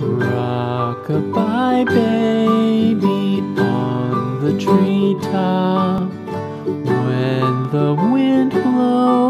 Rockabye baby on the treetop. When the wind blows,